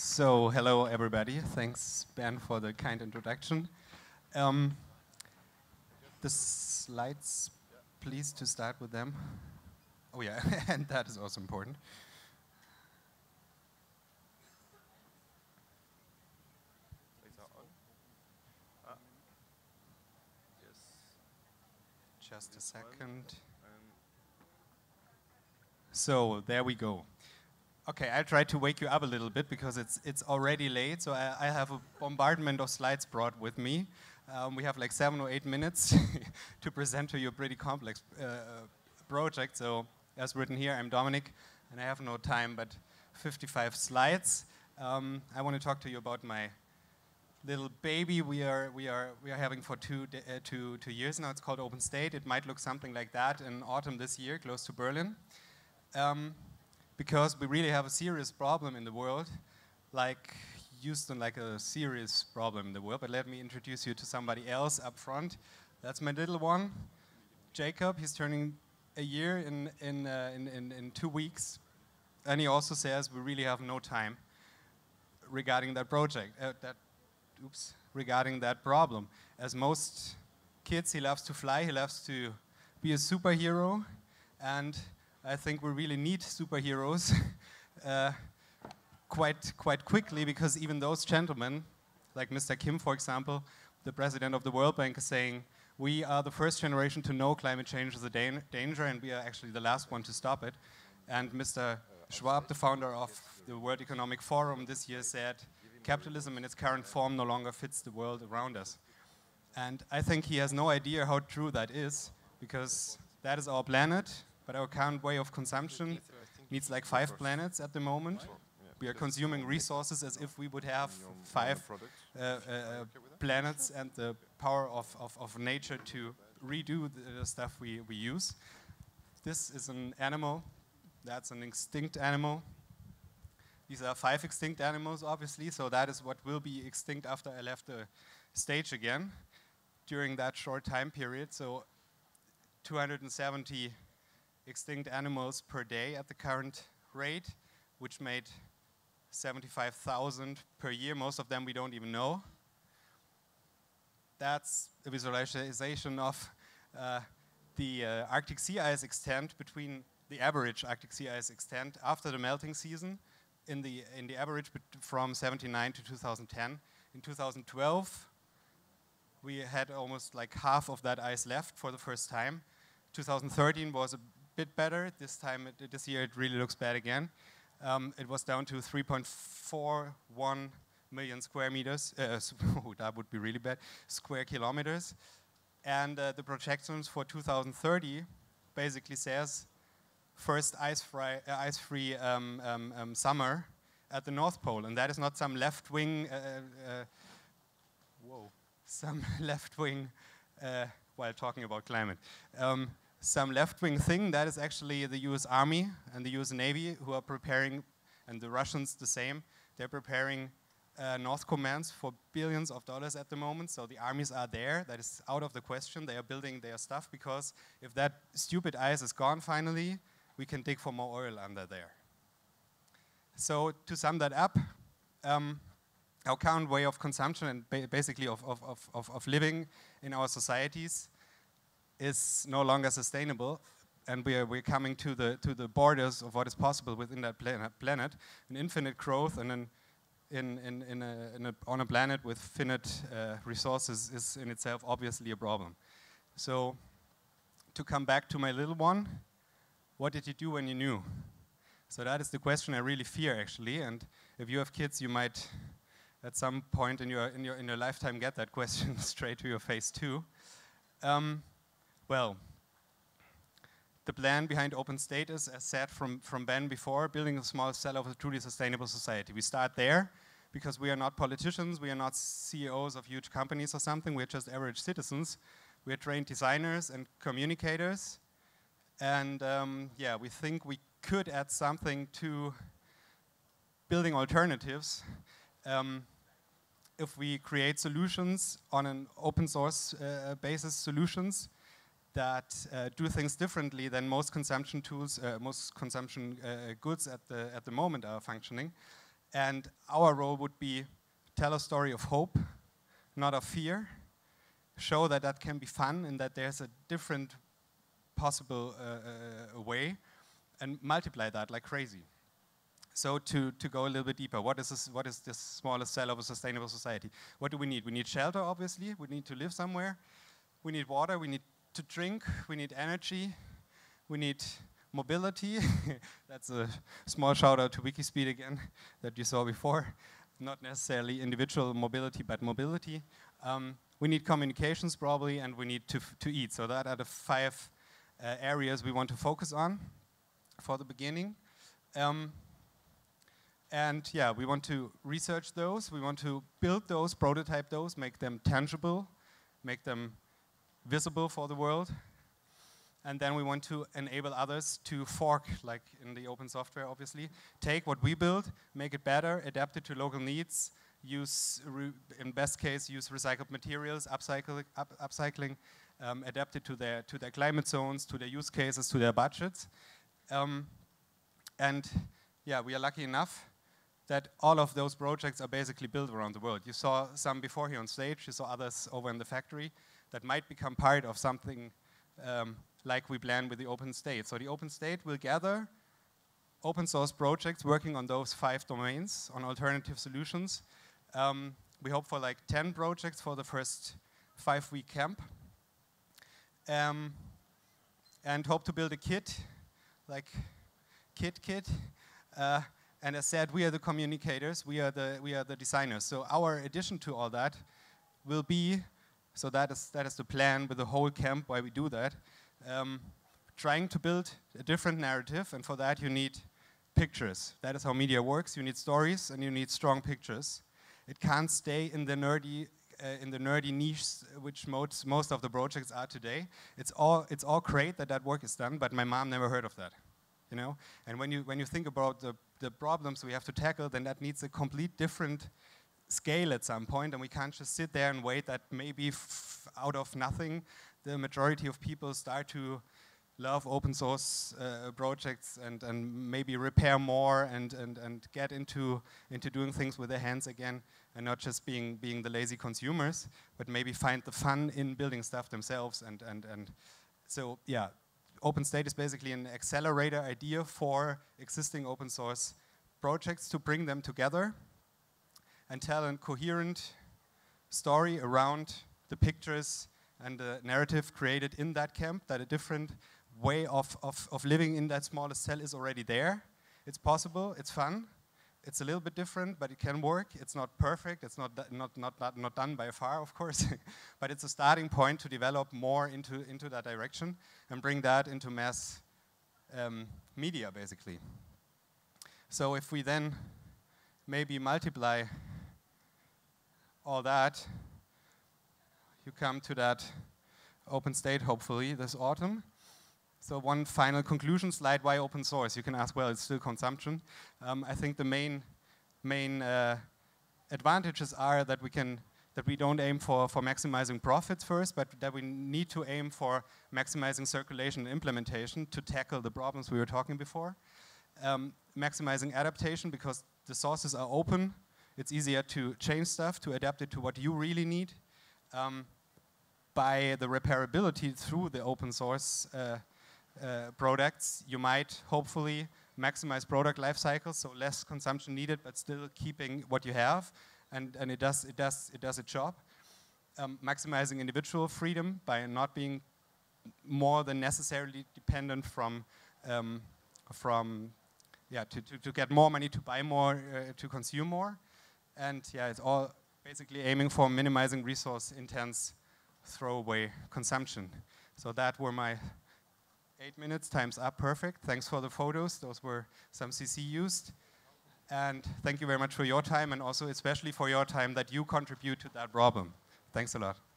So, hello everybody. Thanks, Ben, for the kind introduction. Um, the slides, please, to start with them. Oh, yeah, and that is also important. Just a second. So, there we go. Okay, I'll try to wake you up a little bit because it's it's already late. So I, I have a bombardment of slides brought with me. Um, we have like seven or eight minutes to present to you a pretty complex uh, project. So as written here, I'm Dominik, and I have no time but 55 slides. Um, I want to talk to you about my little baby we are we are we are having for two uh, two two years now. It's called Open State. It might look something like that in autumn this year, close to Berlin. Um, because we really have a serious problem in the world, like Houston, like a serious problem in the world. But let me introduce you to somebody else up front. That's my little one, Jacob. He's turning a year in, in, uh, in, in, in two weeks. And he also says we really have no time regarding that project, uh, that, oops, regarding that problem. As most kids, he loves to fly, he loves to be a superhero, and I think we really need superheroes uh, quite, quite quickly because even those gentlemen, like Mr. Kim, for example, the president of the World Bank, is saying, we are the first generation to know climate change is a dan danger and we are actually the last one to stop it. And Mr. Schwab, the founder of the World Economic Forum this year said, capitalism in its current form no longer fits the world around us. And I think he has no idea how true that is because that is our planet, but our current way of consumption needs like five planets at the moment. We are consuming resources as if we would have five uh, uh, planets and the power of, of, of nature to redo the, stuff we, we use. This is an animal, that's an extinct animal. These are five extinct animals, obviously, so that is what will be extinct after I left the stage again during that short time period. So 270 extinct animals per day at the current rate, which made 75,000 per year. Most of them we don't even know. That's a visualization of uh, the uh, Arctic sea ice extent between the average Arctic sea ice extent after the melting season in the, in the average from 79 to 2010. In 2012, we had almost like half of that ice left for the first time. 2013 was a bit better. This time, it, this year, it really looks bad again. Um, it was down to 3.41 million square meters. Uh, oh, that would be really bad. Square kilometers. And uh, the projections for 2030 basically says first ice-free ice um, um, um, summer at the North Pole, and that is not some left-wing. Uh, uh whoa, some left-wing. Uh, while talking about climate. Some left-wing thing. That is actually the US Army and the US Navy who are preparing, and the Russians the same. They're preparing uh, North Commands for billions of dollars at the moment. So the armies are there. That is out of the question. They are building their stuff because if that stupid ice is gone finally, we can dig for more oil under there. So to sum that up, um, our current way of consumption and ba basically of, of, of, of living in our societies is no longer sustainable and we are, we're coming to the, to the borders of what is possible within that planet, planet an infinite growth and an, in, in, in, a, in a, on a planet with finite uh, resources is in itself obviously a problem. So to come back to my little one, what did you do when you knew? So that is the question I really fear actually and if you have kids you might at some point in your, in your, in your lifetime get that question straight to your face too. Um, well, the plan behind Open State is, as said from, from Ben before, building a small cell of a truly sustainable society. We start there because we are not politicians, we are not CEOs of huge companies or something, we're just average citizens. We're trained designers and communicators. And um, yeah, we think we could add something to building alternatives um, if we create solutions on an open source uh, basis solutions that uh, do things differently than most consumption tools, uh, most consumption uh, goods at the, at the moment are functioning. And our role would be tell a story of hope, not of fear, show that that can be fun and that there's a different possible uh, uh, way, and multiply that like crazy. So to, to go a little bit deeper, what is, this, what is this smallest cell of a sustainable society? What do we need? We need shelter, obviously. We need to live somewhere. We need water. We need to drink. We need energy. We need mobility. That's a small shout out to Wikispeed again that you saw before. Not necessarily individual mobility, but mobility. Um, we need communications probably, and we need to, to eat. So that are the five uh, areas we want to focus on for the beginning. Um, and yeah, we want to research those. We want to build those, prototype those, make them tangible, make them visible for the world. And then we want to enable others to fork, like in the open software, obviously. Take what we build, make it better, adapt it to local needs, use, in best case, use recycled materials, upcycling, up, upcycling um, adapt it to their, to their climate zones, to their use cases, to their budgets. Um, and yeah, we are lucky enough that all of those projects are basically built around the world. You saw some before here on stage, you saw others over in the factory that might become part of something um, like we plan with the Open State. So the Open State will gather open source projects working on those five domains, on alternative solutions. Um, we hope for like 10 projects for the first five week camp. Um, and hope to build a kit, like Kit Kit, uh, and as said, we are the communicators, we are the, we are the designers. So our addition to all that will be, so that is, that is the plan with the whole camp, why we do that, um, trying to build a different narrative, and for that you need pictures. That is how media works. You need stories and you need strong pictures. It can't stay in the nerdy uh, in the nerdy niche, which most most of the projects are today. It's all it's all great that that work is done, but my mom never heard of that you know? And when you, when you think about the, the problems we have to tackle, then that needs a complete different scale at some point, and we can't just sit there and wait that maybe out of nothing, the majority of people start to love open source uh, projects and, and maybe repair more and, and, and get into, into doing things with their hands again and not just being, being the lazy consumers, but maybe find the fun in building stuff themselves. And, and, and so, yeah, Open State is basically an accelerator idea for existing open source projects to bring them together and tell a coherent story around the pictures and the narrative created in that camp, that a different way of, of, of living in that smallest cell is already there. It's possible, it's fun, it's a little bit different, but it can work. It's not perfect. It's not, not, not, not, not done by far, of course. but it's a starting point to develop more into, into that direction and bring that into mass um, media, basically. So if we then maybe multiply all that, you come to that open state, hopefully, this autumn. So one final conclusion slide, why open source? You can ask, well, it's still consumption. Um, I think the main, main uh, advantages are that we can that we don't aim for, for maximizing profits first, but that we need to aim for maximizing circulation and implementation to tackle the problems we were talking before. Um, maximizing adaptation because the sources are open, it's easier to change stuff, to adapt it to what you really need. Um, by the repairability through the open source uh, uh, products, you might hopefully maximize product life cycles, so less consumption needed, but still keeping what you have, and, and it, does, it, does, it does its job. Um, maximizing individual freedom by not being more than necessarily dependent from, um, from yeah, to, to, to, get more money to buy more, uh, to consume more. And yeah, it's all basically aiming for minimizing resource intense throwaway consumption. So that were my Eight minutes, time's up, perfect. Thanks for the photos. Those were some CC used. And thank you very much for your time and also especially for your time that you contribute to that problem. Thanks a lot.